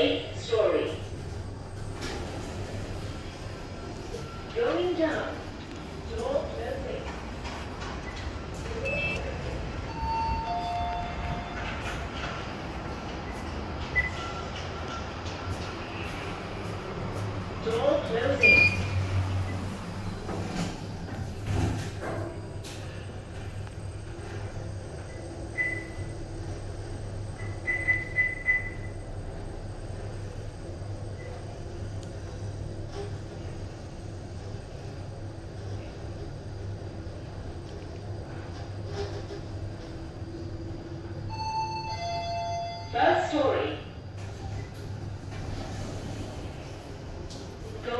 Eight story. Going down. Door closing. Door closing.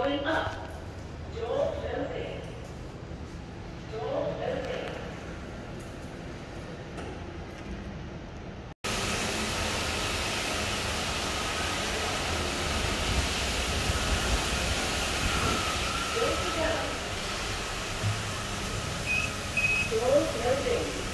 going up. Door closing. Door closing. Door closing.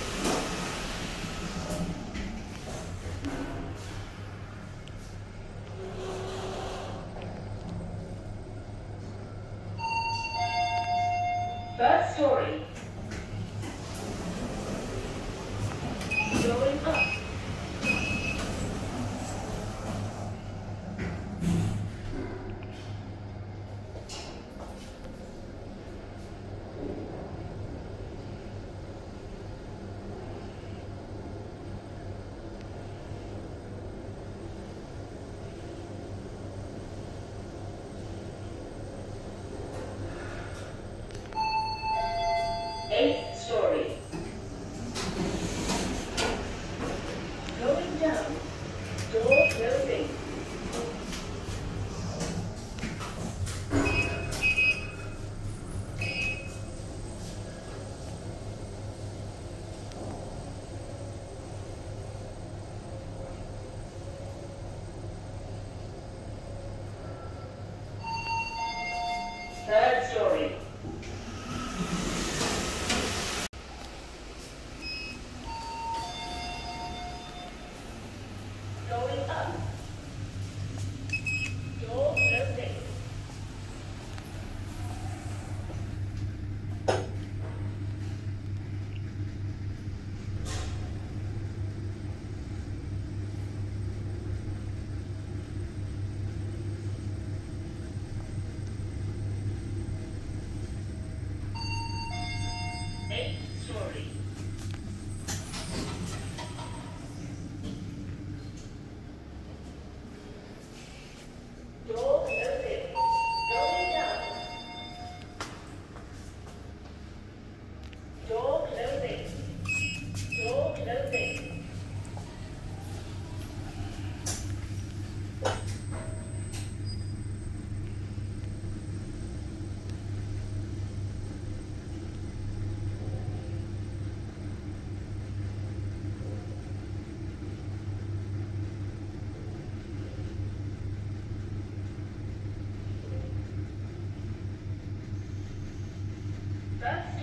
Story.